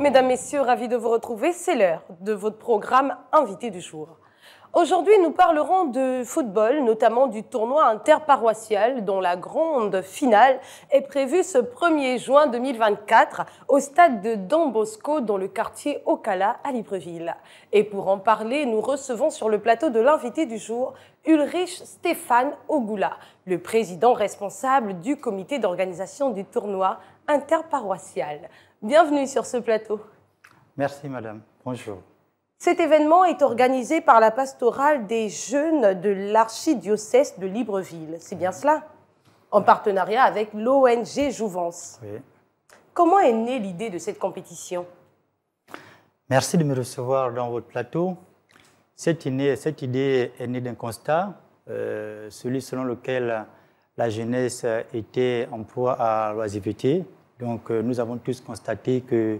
Mesdames, Messieurs, ravi de vous retrouver. C'est l'heure de votre programme Invité du jour. Aujourd'hui, nous parlerons de football, notamment du tournoi interparoissial dont la grande finale est prévue ce 1er juin 2024 au stade de Don Bosco dans le quartier Ocala à Libreville. Et pour en parler, nous recevons sur le plateau de l'invité du jour Ulrich Stéphane Ogula, le président responsable du comité d'organisation du tournoi interparoissial. Bienvenue sur ce plateau. Merci madame. Bonjour. Cet événement est organisé par la pastorale des jeunes de l'archidiocèse de Libreville. C'est bien cela? En partenariat avec l'ONG Jouvence. Oui. Comment est née l'idée de cette compétition? Merci de me recevoir dans votre plateau. Cette, idée, est née d'un constat, euh, celui selon lequel la jeunesse était en proie à l'oisiveté. Donc euh, nous avons tous constaté que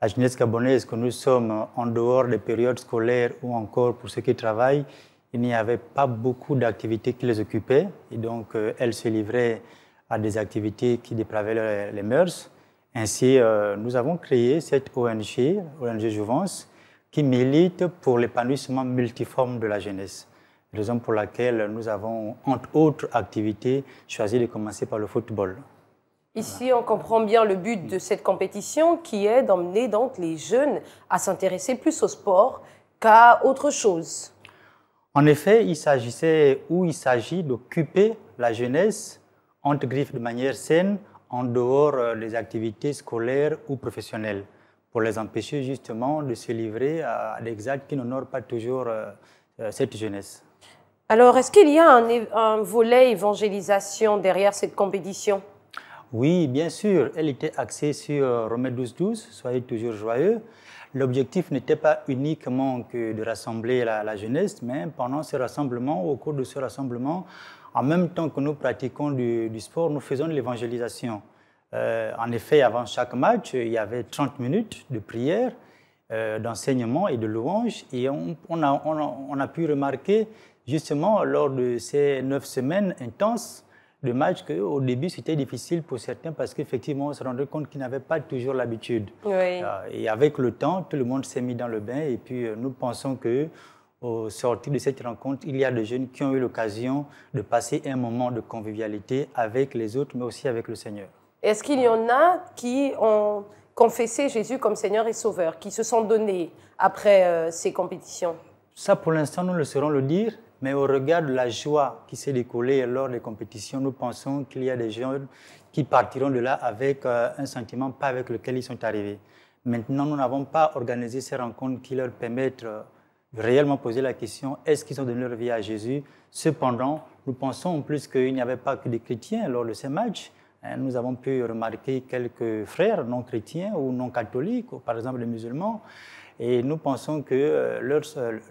la jeunesse gabonaise que nous sommes en dehors des périodes scolaires ou encore pour ceux qui travaillent, il n'y avait pas beaucoup d'activités qui les occupaient et donc euh, elles se livraient à des activités qui dépravaient les, mœurs. Ainsi, euh, nous avons créé cette ONG, ONG Jouvence, qui milite pour l'épanouissement multiforme de la jeunesse. Raison pour laquelle nous avons, entre autres activités, choisi de commencer par le football. Ici, on comprend bien le but de cette compétition qui est d'emmener donc les jeunes à s'intéresser plus au sport qu'à autre chose. En effet, il s'agissait ou il s'agit d'occuper la jeunesse entre griffes de manière saine en dehors euh, des activités scolaires ou professionnelles pour les empêcher justement de se livrer à des actes qui n'honorent pas toujours euh, euh, cette jeunesse. Alors, est-ce qu'il y a un, un volet évangélisation derrière cette compétition? Oui, bien sûr, elle était axée sur euh, Romain 12-12, soyez toujours joyeux. L'objectif n'était pas uniquement que de rassembler la, jeunesse, mais pendant ce rassemblement, au cours de ce rassemblement, en même temps que nous pratiquons du, sport, nous faisons de l'évangélisation. Euh, en effet, avant chaque match, il y avait 30 minutes de prière, euh, d'enseignement et de louange, et on, a, pu remarquer justement lors de ces neuf semaines intenses, de match qu'au début c'était difficile pour certains parce qu'effectivement on se rendait compte qu'ils n'avaient pas toujours l'habitude. Euh, et avec le temps, tout le monde s'est mis dans le bain et puis euh, nous pensons que au sortir de cette rencontre, il y a des jeunes qui ont eu l'occasion de passer un moment de convivialité avec les autres, mais aussi avec le Seigneur. Est-ce qu'il y en a qui ont confessé Jésus comme Seigneur et Sauveur, qui se sont donnés après euh, ces compétitions? Ça, pour l'instant, nous le saurons le dire, mais au regard de la joie qui s'est découlée lors des compétitions, nous pensons qu'il y a des jeunes qui partiront de là avec euh, un sentiment pas avec lequel ils sont arrivés. Maintenant, nous n'avons pas organisé ces rencontres qui leur permettent euh, de réellement poser la question est-ce qu'ils ont donné leur vie à Jésus? Cependant, nous pensons en plus qu'il n'y avait pas que des chrétiens lors de ces matchs. Hein, nous avons pu remarquer quelques frères non chrétiens ou non catholiques, ou par exemple les musulmans, et nous pensons que euh, leur,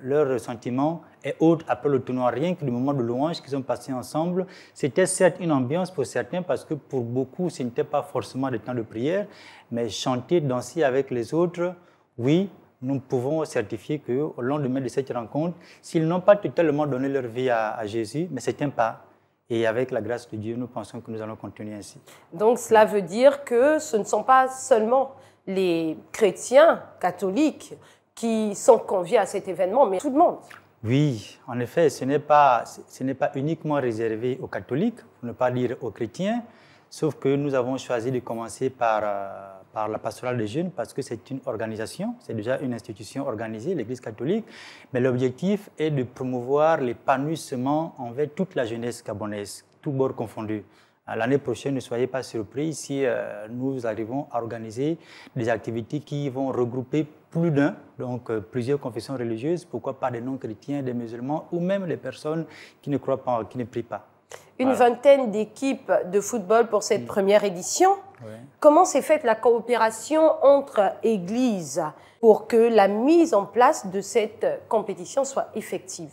leur ressentiment est autre après le tournoi. Rien que le moment de louange qu'ils ont passé ensemble, c'était certes une ambiance pour certains parce que pour beaucoup, ce n'était pas forcément des temps de prière, mais chanter, danser avec les autres, oui, nous pouvons certifier qu'au lendemain de cette rencontre, s'ils n'ont pas totalement donné leur vie à, à Jésus, mais c'est un pas. Et avec la grâce de Dieu, nous pensons que nous allons continuer ainsi. Donc cela veut dire que ce ne sont pas seulement les chrétiens catholiques qui sont conviés à cet événement, mais tout le monde. Oui, en effet, ce n'est pas, ce n'est pas uniquement réservé aux catholiques, pour ne pas dire aux chrétiens, sauf que nous avons choisi de commencer par, euh, par la pastorale des jeunes parce que c'est une organisation, c'est déjà une institution organisée, l'Église catholique, mais l'objectif est de promouvoir l'épanouissement envers toute la jeunesse gabonaise, tout bord confondu. L'année prochaine, ne soyez pas surpris si euh, nous arrivons à organiser des activités qui vont regrouper plus d'un, donc euh, plusieurs confessions religieuses, pourquoi pas des non-chrétiens, des musulmans ou même des personnes qui ne croient pas, qui ne prient pas. Une vingtaine d'équipes de football pour cette première édition. Comment s'est faite la coopération entre églises pour que la mise en place de cette compétition soit effective?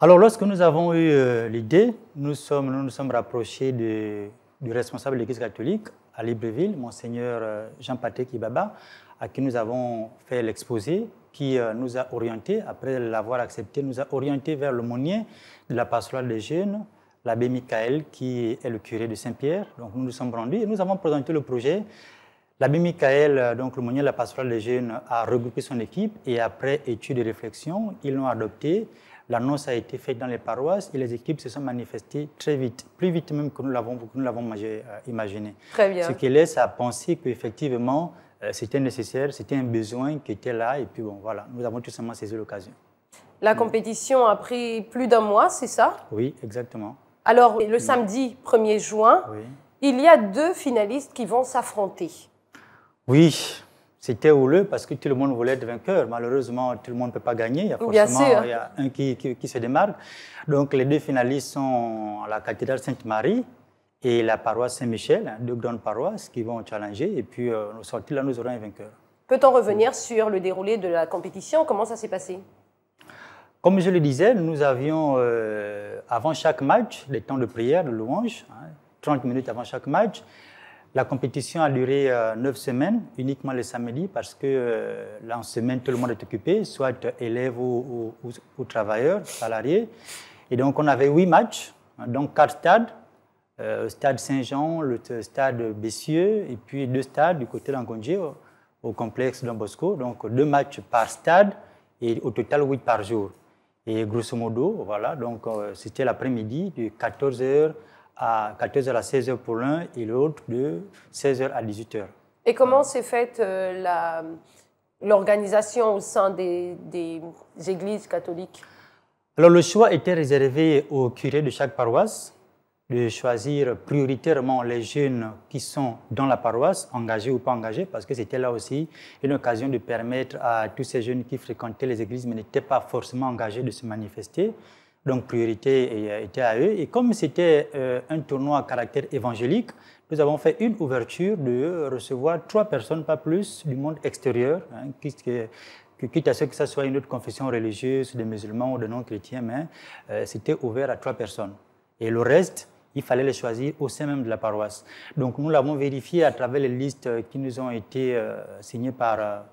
Alors, lorsque nous avons eu euh, l'idée, nous, sommes, nous nous sommes rapprochés du responsable de l'Église catholique à Libreville, Monseigneur euh, Jean-Patrick Ibaba, à qui nous avons fait l'exposé, qui euh, nous a orientés, après l'avoir accepté, nous a orientés vers le monnier de la pastorale des jeunes, l'abbé Michael, qui est le curé de Saint-Pierre. Donc, nous nous sommes rendus et nous avons présenté le projet. L'abbé Michael, euh, donc le moyen de la pastorale des jeunes, a regroupé son équipe et après étude et réflexion, ils l'ont adopté. L'annonce a été faite dans les paroisses et les équipes se sont manifestées très vite, plus vite même que nous l'avons, euh, imaginé. Très bien. Ce qui laisse à penser qu'effectivement, euh, c'était nécessaire, c'était un besoin qui était là et puis bon, voilà, nous avons tout simplement saisi l'occasion. La compétition a pris plus d'un mois, c'est ça? Oui, exactement. Alors, le samedi 1er juin, il y a deux finalistes qui vont s'affronter. Oui, c'était houleux parce que tout le monde voulait être vainqueur. Malheureusement, tout le monde ne peut pas gagner. Il y a forcément il y a un qui, qui, se démarque. Donc, les deux finalistes sont la cathédrale Sainte-Marie et la paroisse Saint-Michel, hein, deux grandes paroisses qui vont challenger. Et puis, euh, nous sortis là, nous aurons un vainqueur. Peut-on revenir sur le déroulé de la compétition? Comment ça s'est passé? Comme je le disais, nous avions, euh, avant chaque match, des temps de prière, de louange, 30 hein, minutes avant chaque match. La compétition a duré euh, neuf semaines, uniquement le samedi, parce que euh, en semaine, tout le monde est occupé, soit élèves ou, travailleurs, salariés. Et donc, on avait huit matchs, donc quatre stades. Euh, stade Saint-Jean, le stade Bessieux, et puis deux stades du côté d'Angondje, au, au, complexe Don Bosco. Donc, deux matchs par stade, et au total, huit par jour. Et grosso modo, voilà, donc c'était l'après-midi de 14h à 14h à 16h pour l'un et l'autre de 16h à 18h. Et comment s'est faite euh, l'organisation au sein des, des, églises catholiques? Alors le choix était réservé au curé de chaque paroisse de choisir prioritairement les jeunes qui sont dans la paroisse, engagés ou pas engagés, parce que c'était là aussi une occasion de permettre à tous ces jeunes qui fréquentaient les églises mais n'étaient pas forcément engagés de se manifester. Donc, priorité était à eux. Et comme c'était euh, un tournoi à caractère évangélique, nous avons fait une ouverture de recevoir trois personnes, pas plus, du monde extérieur, hein, quitte à ce que ce soit une autre confession religieuse, des musulmans ou des non-chrétiens, mais euh, c'était ouvert à trois personnes. Et le reste, il fallait les choisir au sein même de la paroisse. Donc nous l'avons vérifié à travers les listes qui nous ont été euh, signées par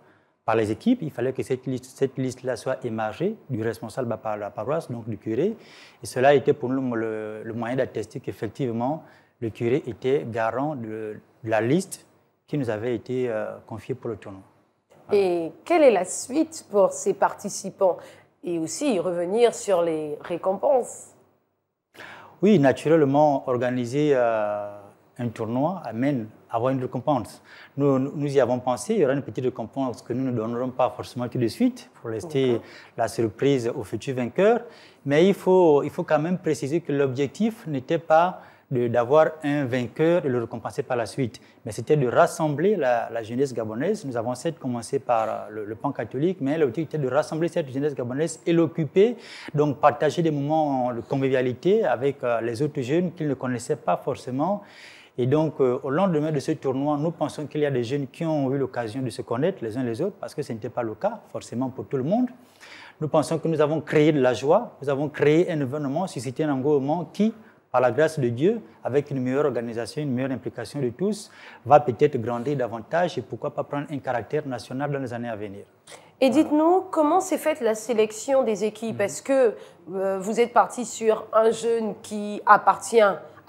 par les équipes, il fallait que cette liste-là cette liste soit émargée du responsable par la paroisse, donc du curé. Et cela a été pour nous le, moyen d'attester qu'effectivement, le curé était garant de, la liste qui nous avait été euh, confiée pour le tournoi. Et quelle est la suite pour ces participants? Et aussi revenir sur les récompenses Oui, naturellement, organiser euh, un tournoi amène avoir une récompense. Nous, nous y avons pensé, il y aura une petite récompense que nous ne donnerons pas forcément tout de suite pour laisser la surprise au futur vainqueur. Mais il faut, il faut quand même préciser que l'objectif n'était pas d'avoir un vainqueur et le récompenser par la suite. Mais c'était de rassembler la, jeunesse gabonaise. Nous avons certes commencé par le, le pan catholique, mais l'objectif était de rassembler cette jeunesse gabonaise et l'occuper, donc partager des moments de convivialité avec euh, les autres jeunes qu'ils ne connaissaient pas forcément et donc, euh, au lendemain de ce tournoi, nous pensons qu'il y a des jeunes qui ont eu l'occasion de se connaître les uns les autres, parce que ce n'était pas le cas, forcément, pour tout le monde. Nous pensons que nous avons créé de la joie, nous avons créé un événement, suscité un engouement qui, par la grâce de Dieu, avec une meilleure organisation, une meilleure implication de tous, va peut-être grandir davantage et pourquoi pas prendre un caractère national dans les années à venir. Et dites-nous, comment s'est faite la sélection des équipes? Mhm. Est-ce que euh, vous êtes parti sur un jeune qui appartient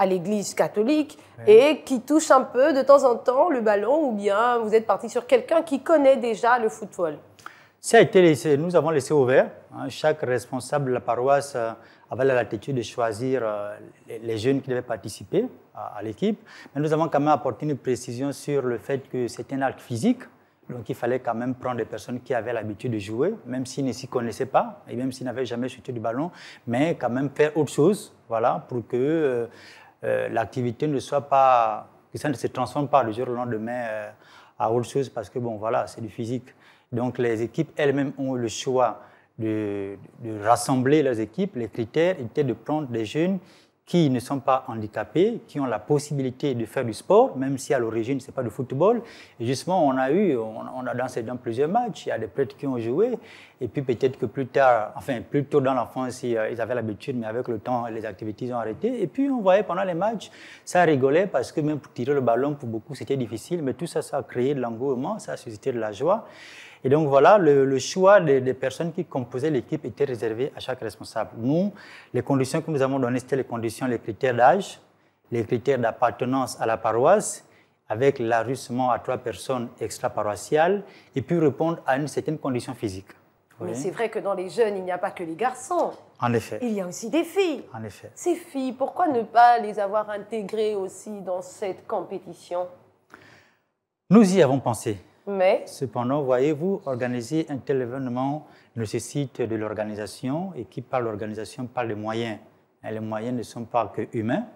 à l'Église catholique et qui touche un peu de temps en temps le ballon ou bien vous êtes parti sur quelqu'un qui connaît déjà le football Ça a été laissé, nous avons laissé ouvert. Hein. chaque responsable de la paroisse euh, avait la latitude de choisir euh, les jeunes qui devaient participer à, l'équipe. Mais nous avons quand même apporté une précision sur le fait que c'est un acte physique. Donc il fallait quand même prendre des personnes qui avaient l'habitude de jouer, même s'ils ne s'y connaissaient pas, et même s'ils n'avaient jamais chuté du ballon, mais quand même faire autre chose, voilà, pour que euh, l'activité ne soit pas, que ça ne se transforme pas du jour au lendemain euh, à autre chose parce que bon voilà, c'est du physique. Donc les équipes elles-mêmes ont le choix de, de, rassembler leurs équipes. Les critères étaient de prendre des jeunes qui ne sont pas handicapés, qui ont la possibilité de faire du sport, même si à l'origine ce n'est pas du football. Et justement, on a eu, on, a dansé dans plusieurs matchs, il y a des prêtres qui ont joué, et puis peut-être que plus tard, enfin plus tôt dans l'enfance, ils avaient l'habitude, mais avec le temps, les activités ont arrêté. Et puis on voyait pendant les matchs, ça rigolait parce que même pour tirer le ballon, pour beaucoup, c'était difficile, mais tout ça, ça a créé de l'engouement, ça a suscité de la joie. Et donc voilà, le, choix des, personnes qui composaient l'équipe était réservé à chaque responsable. Nous, les conditions que nous avons données, c'était les conditions, les critères d'âge, les critères d'appartenance à la paroisse avec l'arrosement à trois personnes extra-paroissiales et puis répondre à une certaine condition physique. Mais c'est vrai que dans les jeunes, il n'y a pas que les garçons. En effet. Il y a aussi des filles. En effet. Ces filles, pourquoi ne pas les avoir intégrées aussi dans cette compétition? Nous y avons pensé. Cependant, voyez-vous, organiser un tel événement nécessite de l'organisation et qui parle d'organisation parle de moyens. Et les moyens ne sont pas que humains.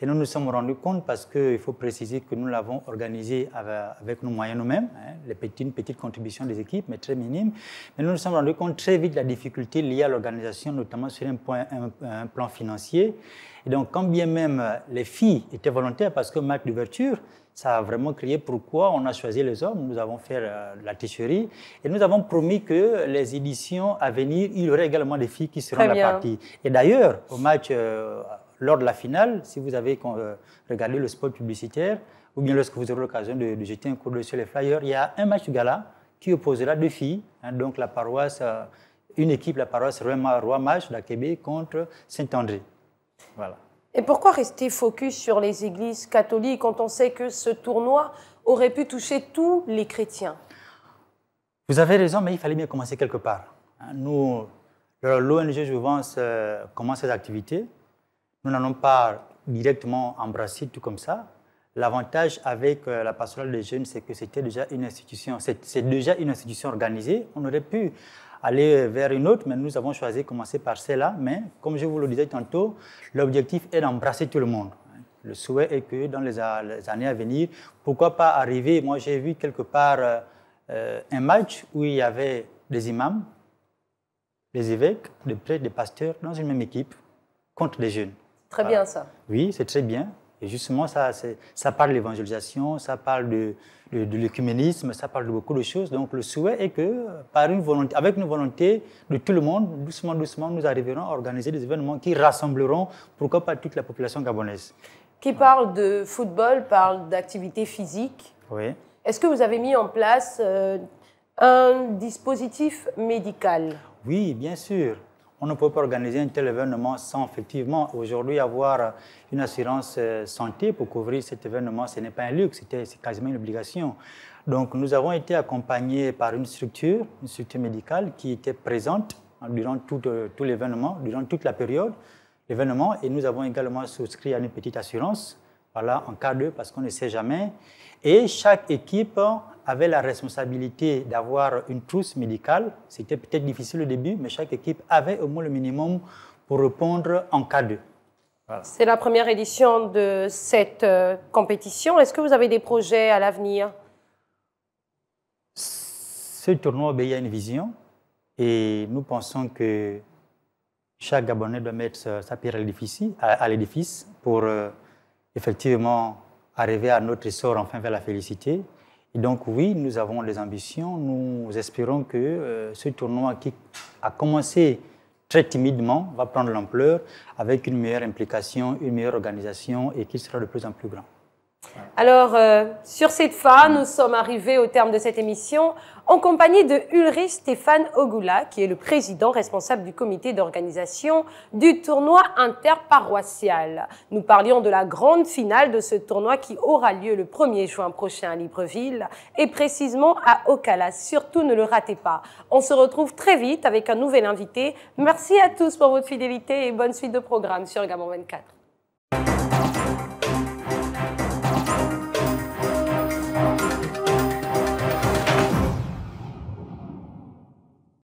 Et nous nous sommes rendus compte parce qu'il faut préciser que nous l'avons organisé avec nos moyens nous-mêmes, hein, les petites, une petite des équipes, mais très minime. Mais nous nous sommes rendus compte très vite de la difficulté liée à l'organisation, notamment sur un, un, plan financier. Et donc, quand bien même les filles étaient volontaires, parce que match d'ouverture, ça a vraiment créé pourquoi on a choisi les hommes. Nous avons fait euh, la tisserie et nous avons promis que les éditions à venir, il y aurait également des filles qui seront la partie. Et d'ailleurs, au match euh, lors de la finale, si vous avez euh, regardé le spot publicitaire, ou bien lorsque vous aurez l'occasion de, jeter un coup d'œil sur les flyers, il y a un match gala qui opposera deux filles, hein, donc la paroisse, euh, une équipe, la paroisse Roi Match d'Akébé contre Saint-André. Voilà. Et pourquoi rester focus sur les églises catholiques quand on sait que ce tournoi aurait pu toucher tous les chrétiens? Vous avez raison, mais il fallait bien commencer quelque part. Nous, l'ONG Jouvence euh, commence ses activités. Nous n'allons pas directement embrasser tout comme ça. L'avantage avec euh, la pastorale des jeunes, c'est que c'était déjà une institution, c'est déjà une institution organisée. On aurait pu aller vers une autre, mais nous avons choisi de commencer par celle-là. Mais comme je vous le disais tantôt, l'objectif est d'embrasser tout le monde. Le souhait est que dans les, années à venir, pourquoi pas arriver, moi j'ai vu quelque part euh, euh, un match où il y avait des imams, des évêques, des prêtres, des pasteurs dans une même équipe contre les jeunes. Très bien ça. Oui, c'est très bien. Et justement, ça, ça parle de l'évangélisation, ça parle de, de, l'écuménisme, ça parle de beaucoup de choses. Donc le souhait est que, par une volonté, avec une volonté de tout le monde, doucement, doucement, nous arriverons à organiser des événements qui rassembleront, pourquoi pas, toute la population gabonaise. Qui parle de football, parle d'activité physique. Oui. Est-ce que vous avez mis en place euh, un dispositif médical? Oui, bien sûr on ne peut pas organiser un tel événement sans effectivement aujourd'hui avoir une assurance euh, santé pour couvrir cet événement. Ce n'est pas un luxe, c'est quasiment une obligation. Donc nous avons été accompagnés par une structure, une structure médicale qui était présente durant tout, euh, tout l'événement, durant toute la période l'événement, et nous avons également souscrit à une petite assurance, voilà, en cas de, parce qu'on ne sait jamais. Et chaque équipe avait la responsabilité d'avoir une trousse médicale. C'était peut-être difficile au début, mais chaque équipe avait au moins le minimum pour répondre en cas de. C'est la première édition de cette euh, compétition. Est-ce que vous avez des projets à l'avenir? Ce tournoi obéit à une vision et nous pensons que chaque Gabonais doit mettre sa pierre à l'édifice pour euh, effectivement arriver à notre essor enfin vers la félicité donc oui, nous avons des ambitions. Nous espérons que euh, ce tournoi qui a commencé très timidement va prendre l'ampleur avec une meilleure implication, une meilleure organisation et qui sera de plus en plus grand. Alors, euh, sur cette fin, nous sommes arrivés au terme de cette émission en compagnie de Ulrich Stéphane Ogula, qui est le président responsable du comité d'organisation du tournoi interparoissial. Nous parlions de la grande finale de ce tournoi qui aura lieu le 1er juin prochain à Libreville et précisément à Ocala. Surtout, ne le ratez pas. On se retrouve très vite avec un nouvel invité. Merci à tous pour votre fidélité et bonne suite de programme sur Gabon 24.